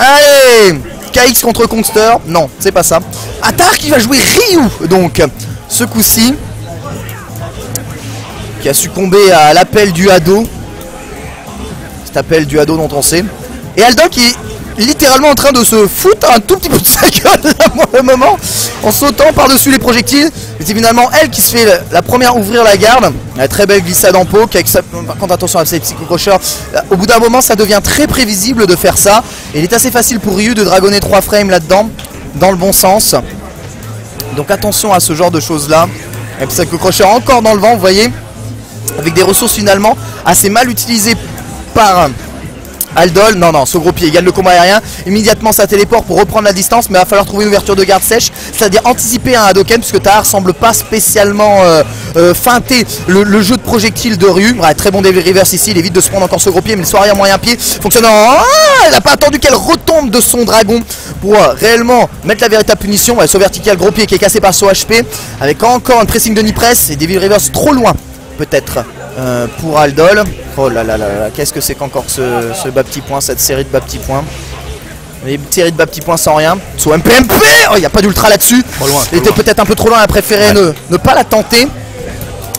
Allez KX contre Kongster. Non, c'est pas ça. Atar qui va jouer Ryu. Donc, ce coup-ci. Qui a succombé à l'appel du Hado. Cet appel du Hado dont on sait. Et Aldo qui littéralement en train de se foutre un tout petit peu de sa gueule à un moment en sautant par-dessus les projectiles. C'est finalement elle qui se fait la première ouvrir la garde. La très belle glissade en poke avec sa... Par contre attention à ces psycho Au bout d'un moment ça devient très prévisible de faire ça. Et il est assez facile pour Ryu de dragonner 3 frames là-dedans. Dans le bon sens. Donc attention à ce genre de choses là. Et Psycho Crusher encore dans le vent, vous voyez. Avec des ressources finalement assez mal utilisées par Aldol, non non, ce gros pied, il gagne le combat aérien, immédiatement ça téléporte pour reprendre la distance, mais il va falloir trouver une ouverture de garde sèche, c'est-à-dire anticiper un Hadoken, puisque Tahar semble pas spécialement euh, euh, feinter le, jeu de projectile de Ryu. très bon Reverse ici, il évite de se prendre encore ce gros pied, mais le soir moyen pied fonctionnant. Ah, il n'a pas attendu qu'elle retombe de son dragon pour euh, réellement mettre la véritable punition. Ouais, ce vertical gros pied qui est cassé par son HP, avec encore un pressing de Nipress et Devil Reverse trop loin, peut-être. Euh, pour Aldol. Oh là là là là, qu'est-ce que c'est qu'encore ce, bas petit point, cette série de bas petits points une série de bas petits points sans rien. Soit MPMP Oh, il n'y a pas d'ultra là-dessus. Il était peut-être un peu trop loin, il a préféré ne pas la tenter.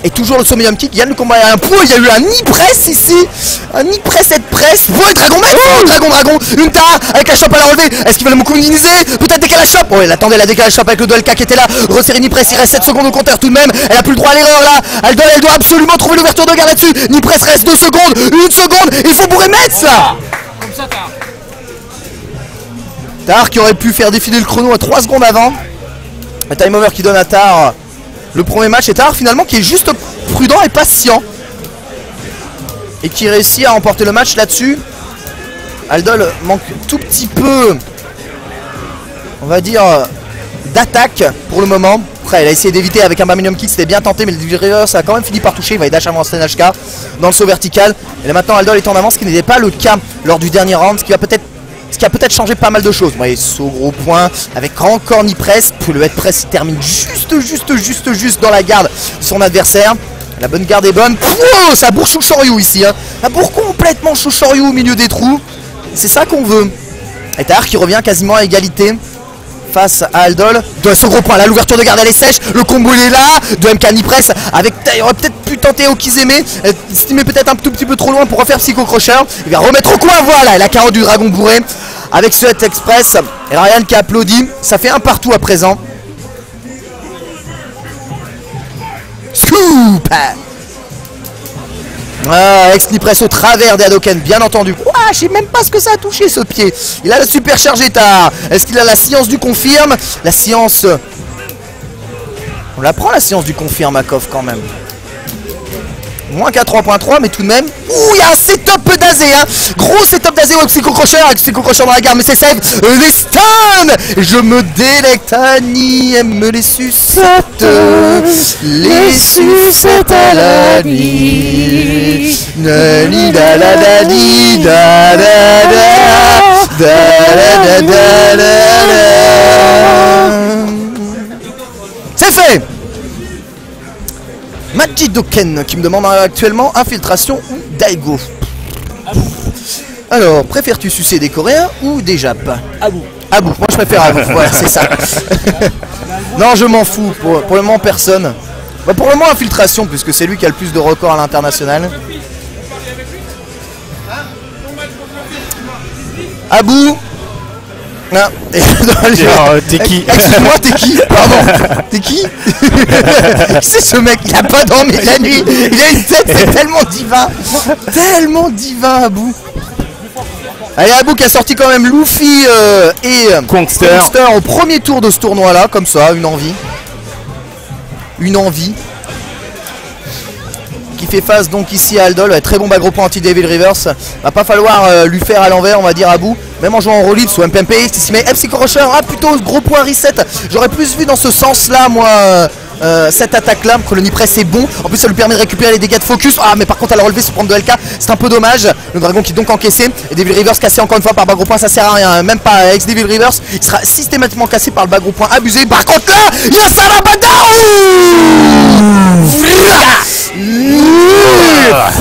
Et toujours le Sommium Kick, Yann le combat un point, il y a eu un nid-press ici. Un nid-press cette presse. Bon et Dragon Mec oh Dragon Dragon. Une ta avec la chope à la relever Est-ce qu'il va le moukouniser Peut-être décaler la chope. Oh elle attendait la décalage chope avec le duel K qui était là. Resserrer Nipress, il reste 7 secondes au compteur tout de même. Elle a plus le droit à l'erreur là. Elle doit, elle doit absolument trouver l'ouverture de garde là-dessus. Nipress reste 2 secondes. Une seconde. Il faut bourrer Metz là. Comme ça Tar Tar qui aurait pu faire défiler le chrono à 3 secondes avant. Un time over qui donne à Tar le premier match est tard finalement qui est juste prudent et patient. Et qui réussit à remporter le match là-dessus. Aldol manque tout petit peu, on va dire, d'attaque pour le moment. Après, elle a essayé d'éviter avec un Baminium Kick, c'était bien tenté, mais le River ça a quand même fini par toucher. Il va y dash avant HK dans le saut vertical. Et là maintenant, Aldol est en avance, ce qui n'était pas le cas lors du dernier round, ce qui va peut-être ce qui a peut-être changé pas mal de choses. Vous voyez, gros point avec encore ni press. Le head press il termine juste, juste, juste, juste dans la garde de son adversaire. La bonne garde est bonne. Oh, ça bourre Chouchoryu ici. Hein. Ça bourre complètement Chouchoryu au milieu des trous. C'est ça qu'on veut. Et Tahar qui revient quasiment à égalité face à Aldol. De ce gros point là, l'ouverture de garde elle est sèche, le combo il est là, de MK Press avec il aurait peut-être pu tenter Okizeme, estimé peut-être un tout petit peu trop loin pour refaire Psycho Crusher. Il va remettre au coin, voilà, la carotte du dragon bourré avec ce Express. Et Ryan qui applaudit, ça fait un partout à présent. Scoop ah, ex au travers des Hadoken, bien entendu. Ouah, je sais même pas ce que ça a touché ce pied. Il a la supercharge état. Est-ce qu'il a la science du confirme? La science... On la prend la science du confirme à Koff quand même. Moins qu'à 3.3, mais tout de même. Ouh, il y a un setup d'Azé, hein Gros setup d'Azé avec Psycho Crusher, avec Psycho Crusher dans la gare, mais c'est safe. Les stuns Je me délecte, Annie aime les sucettes. Les sucettes à la nuit. Nani da la da di da da da da da da da C'est fait Majidoken qui me demande actuellement infiltration ou Daigo. Alors, préfères-tu sucer des Coréens ou des Japs Abou. Abou, moi je préfère Abou, voilà, c'est ça. non, je m'en fous, pour, le moment personne. Bah, pour le moment infiltration, puisque c'est lui qui a le plus de records à l'international. Abou non. t'es qui Excuse-moi, t'es qui Pardon. T'es qui C'est ce mec, il a pas dormi la nuit. Il a une tête, c'est tellement divin. Tellement divin, Abou. Allez, Abou qui a sorti quand même Luffy euh, et Kongster. au premier tour de ce tournoi-là, comme ça, une envie. Une envie qui fait face donc ici à Aldol. Très bon gros point anti-Devil Reverse. Va pas falloir euh, lui faire à l'envers, on va dire à bout. Même en jouant en relief ou MPMP, ici mais FC Crusher, ah plutôt gros point reset. J'aurais plus vu dans ce sens-là, moi. Euh, cette attaque là, que le Nipress est bon, en plus ça lui permet de récupérer les dégâts de focus, ah mais par contre à la relever se prendre de LK, c'est un peu dommage, le dragon qui est donc encaissé, et Devil Reverse cassé encore une fois par bas gros point, ça sert à rien, même pas ex Devil Reverse, il sera systématiquement cassé par le bas gros point abusé, par contre là, il y a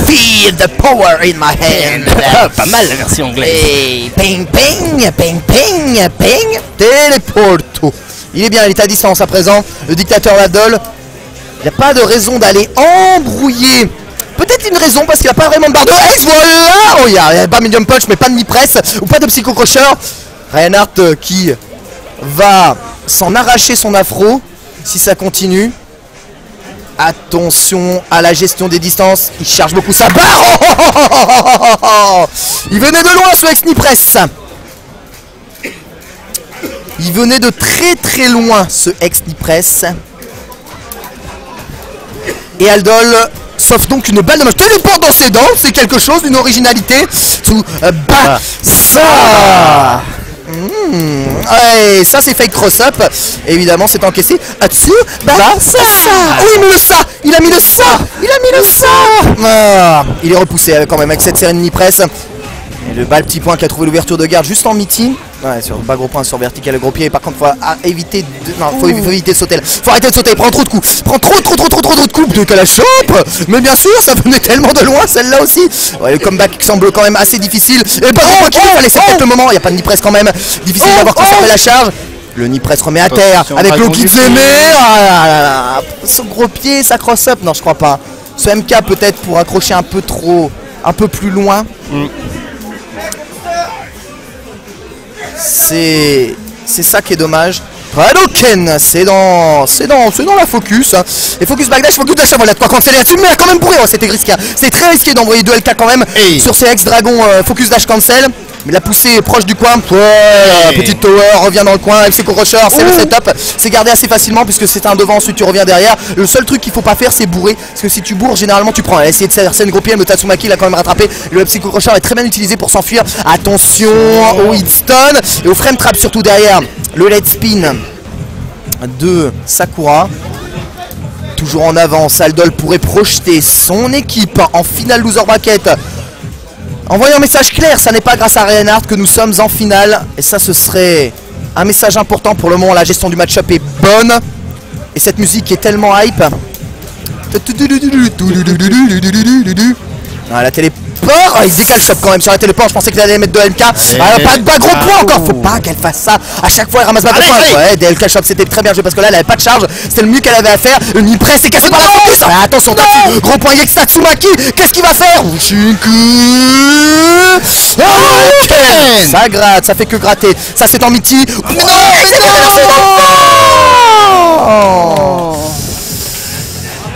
Feel the power in my hand. Ah, pas mal la version anglaise. Et ping ping, ping ping, ping. Téléporto. Il est bien, il est à distance à présent. Le dictateur Ladol. Il n'y a pas de raison d'aller embrouiller. Peut-être une raison parce qu'il n'y a pas vraiment de barre de Ace. Voilà Oh, il y a, a pas medium punch, mais pas de mi-press ou pas de psycho crusher. Reinhardt euh, qui va s'en arracher son afro si ça continue. Attention à la gestion des distances. Il charge beaucoup sa barre. Oh, oh, oh. Il venait de loin ce ex press. Il venait de très très loin ce ex press. Et Aldol sauf donc une balle de match. Téléport dans ses dents, c'est quelque chose d'une originalité. Tout euh, ça. Mmh. Ouais, ça c'est fake cross-up. Évidemment, c'est encaissé. Atsu, bah, ça. Oh, il a mis le ça. Il a mis le ça. Il a mis le ça. Ah, il est repoussé euh, quand même avec cette sérénité presse. Et le bal petit point qui a trouvé l'ouverture de garde juste en meeting. Ouais, sur bas gros point, sur vertical, le gros pied. Par contre, faut éviter de. Non, faut, faut éviter de sauter là. Faut arrêter de sauter, prends trop de coups. Prends trop, trop, trop, trop, trop, trop de coups de qu'elle la chope. Mais bien sûr, ça venait tellement de loin, celle-là aussi. Ouais, le comeback semble quand même assez difficile. Et pas gros point qui fallait, c'est peut-être le moment. Il n'y a pas de ni presse quand même. Difficile d'avoir conservé la charge. Le nid press remet à terre avec dragon le du Kizeme. Ah là là là. Son gros pied, ça cross up. Non, je crois pas. Ce MK peut-être pour accrocher un peu trop, un peu plus loin. C'est c'est ça qui est dommage. Hadoken, c'est dans c'est dans c'est dans la focus. hein. Et focus backdash, focus dash, voilà de quoi canceller là-dessus, mais quand même pourri, oh, c'était risqué. hein. C'est très risqué d'envoyer deux LK quand même Hey. sur ces ex dragon focus dash cancel. Mais la poussée est proche du coin. Ouais, Hey. petite tower, revient dans le coin avec ses co-rushers, c'est le setup. C'est gardé assez facilement puisque c'est un devant, ensuite tu reviens derrière. Le seul truc qu'il faut pas faire, c'est bourrer. Parce que si tu bourres, généralement tu prends. Elle a essayé de serrer une gros pied, mais Tatsumaki l'a quand même rattrapé. Le psycho crusher est très bien utilisé pour s'enfuir. Attention au hitstone et au frame trap surtout derrière. Le lead spin de Sakura. Toujours en avance, Aldol pourrait projeter son équipe en finale loser bracket. Envoyez un message clair, ça n'est pas grâce à Reinhardt que nous sommes en finale. Et ça, ce serait un message important pour le moment. La gestion du match-up est bonne. Et cette musique est tellement hype. Ah, la téléport, ah, il décale shop quand même sur la téléport. Je pensais qu'il allait mettre de MK. Ah, pas de bas gros point encore. Faut pas qu'elle fasse ça. À chaque fois, elle ramasse pas de allez. Ouais, DLK shop, c'était très bien joué parce que là, elle avait pas de charge. C'était le mieux qu'elle avait à faire. Le nid press est cassé par la focus. Ah, attention. Gros point Yex Tatsumaki. Qu'est-ce qu'il va faire? Ah. Ça gratte, ça fait que gratter. Ça, c'est en miti.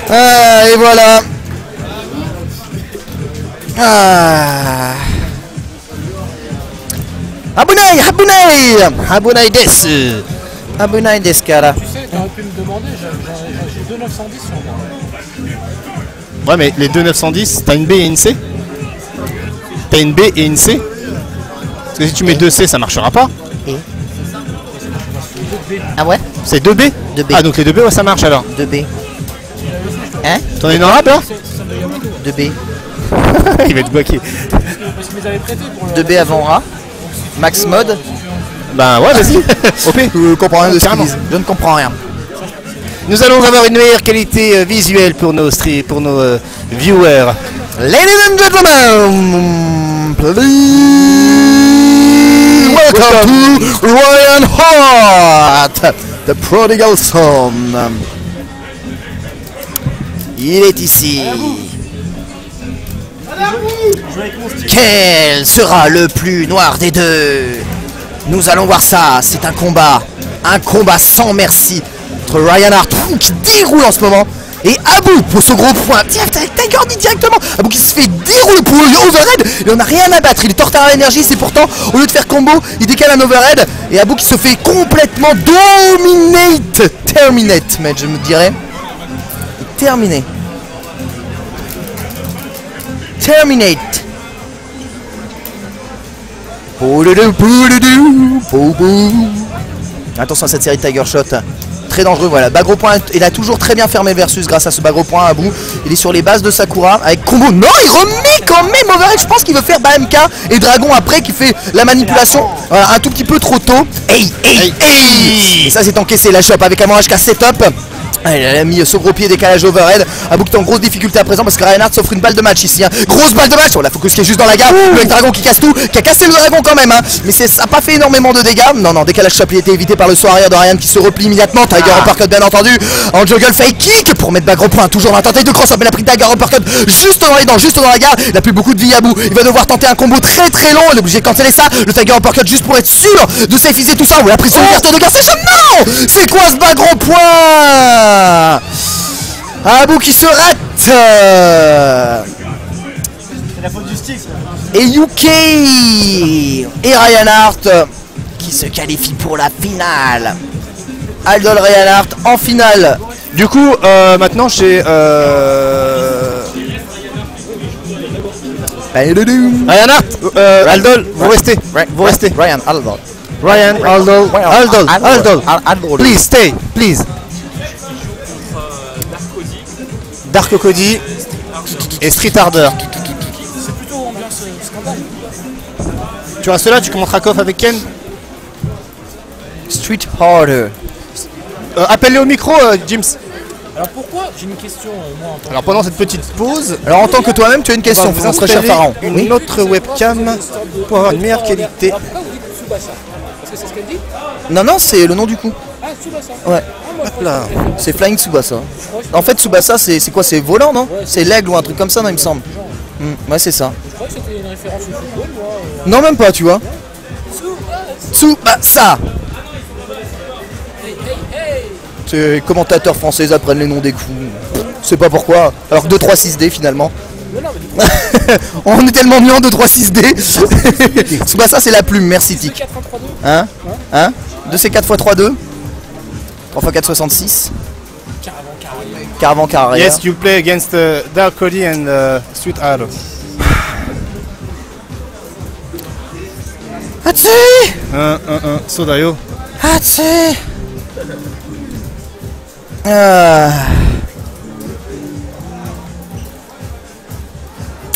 Ah, et voilà. Ah. Abunai, abunai, abunai desu. Abunai desu kara. Tu sais, t'aurais pu me demander, j'ai- j'ai j'ai 2,910 sur moi. Ouais, mais les deux 910, t'as une B et une C? T'as une B et une C? Parce que si tu mets deux C, ça marchera pas. Ah ouais? C'est deux B? Deux B. Ah, donc les deux B, ouais, ça marche alors. 2B. Hein? T'en es une là? C'est de Yamato. 2B. Il va être bloqué. Le. 2B avant A. Max mode. Bah ouais, vas-y. OP. Je ne comprends rien de ce qu'ils. Je ne comprends rien. Nous allons avoir une meilleure qualité euh, visuelle pour nos, pour nos euh, viewers. Ladies and gentlemen, please welcome to Ryan Hart, the prodigal son. Il est ici. Quel sera le plus noir des deux? Nous allons voir ça. C'est un combat. Un combat sans merci entre Ryan Hart qui déroule en ce moment et Abou pour ce gros point. Tiens, Tiger dit directement. Abou qui se fait dérouler pour le overhead. Il en a rien à battre. Il est tortard à l'énergie. C'est pourtant, au lieu de faire combo, il décale un overhead. Et Abou qui se fait complètement dominate. Terminate, mais je me dirais. Terminé. Terminate. Attention à cette série de Tiger Shot. Très dangereux, voilà. Bagro point, il a toujours très bien fermé versus grâce à ce bagro point à bout. Il est sur les bases de Sakura avec combo. Non, il remet quand même overhead. Je pense qu'il veut faire BMK et Dragon après qui fait la manipulation voilà, un tout petit peu trop tôt. Hey, hey, hey, Et ça c'est encaissé la shop avec un HK setup. Ah, Il a mis ce gros pied décalage overhead. Abu qui est en grosse difficulté à présent parce que Reinhardt s'offre une balle de match ici. hein. Grosse balle de match. Oh, la focus qui est juste dans la gare. Le dragon qui casse tout. Qui a cassé le dragon quand même. hein. Mais ça n'a pas fait énormément de dégâts. Non, non, décalage chapelet été évité par le saut arrière de Ryan qui se replie immédiatement. Tiger uppercut bien entendu. En juggle fake kick pour mettre back au point. Toujours dans la tentative de cross up. Mais la pris Tiger uppercut juste dans les dents, juste dans la gare. Il a plus beaucoup de vie à bout. Il va devoir tenter un combo très très long. Il est obligé de canceller ça. Le Tiger uppercut juste pour être sûr de safeiser tout ça. Ou la prise une carte de gare. C'est. Non C'est quoi ce back au point? Abou qui se rate euh, C'est la faute du stick. Et UK Et Ryan Hart euh, qui se qualifie pour la finale. Aldol Ryan Hart en finale. Du coup, euh, maintenant j'ai. Euh... Ryan Hart, euh, Aldol, vous restez. Vous restez. Ryan Aldol. Ryan, Aldol, Aldol, Aldol. Aldol. Please stay, please. Dark Cody et Street Harder. C'est plutôt ambiance scandale. Tu restes là, tu commenteras Koff avec Ken Street Harder. Euh, Appelle-les au micro, euh, James. Alors pourquoi J'ai une question, euh, moi, en tant Alors pendant cette petite pause, Alors en tant que toi-même, tu as une on question, vous très cher Pharaon. une Oui. autre webcam pour avoir une meilleure qualité. Alors pourquoi vous dites Tsubasa? Parce que c'est ce qu'elle dit Non, non, c'est le nom du coup. Ah, Tsubasa Ouais. Hop là. C'est Flying Tsubasa. En fait, Tsubasa, c'est quoi? C'est volant, non? C'est l'aigle ou un truc comme ça, non, il me semble. Hmm, ouais, c'est ça. je crois que c'était une référence au football, moi. euh. Non, même pas, tu vois. Tsubasa Hey, hey, hey C'est commentateurs français apprennent les noms des coups. C'est pas pourquoi. Alors que 2-3-6D finalement. On est tellement mis en 2-3-6D. Tsubasa c'est la plume, merci Tic. 4 3 2 Hein? Hein? 2 c'est 4 x 3 2 3 x 4 66 Caravan, caravan. Caravan. Yes, you play against uh, Dark Cody and uh, Sweet Harder. Hatsi 1, 1, 1, Sodayo. Hatsi Ah.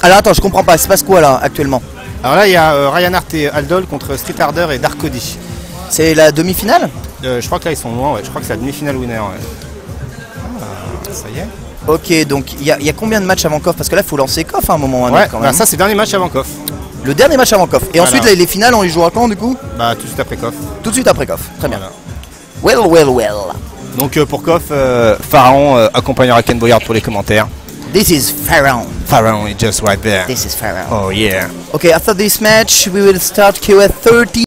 Alors attends, je comprends pas, il se passe quoi là actuellement? Alors là, il y a euh, Ryan Hart et Aldol contre Street Harder et Dark Cody. C'est la demi-finale? Euh, je crois que là, ils sont loin, ouais. Je crois que c'est la demi-finale winner, ouais. Ah, ça y est. Ok, donc il y, a- il y a combien de matchs avant Koff? Parce que là, il faut lancer Koff à un moment un Ouais, autre quand bah, ça, c'est le dernier match avant Koff. Le dernier match avant Koff. Et Voilà. ensuite, les, les finales, on les jouera quand du coup? Bah, tout de suite après Koff. Tout de suite après Koff. Très bien. Voilà. Well, well, well. Donc, euh, pour Koff, euh, Pharaon euh, accompagnera Ken Boyard pour les commentaires. This is Pharaoh. Pharaon is just right there. This is Pharaoh. Oh yeah. Okay, after this match, we will start Q at 30.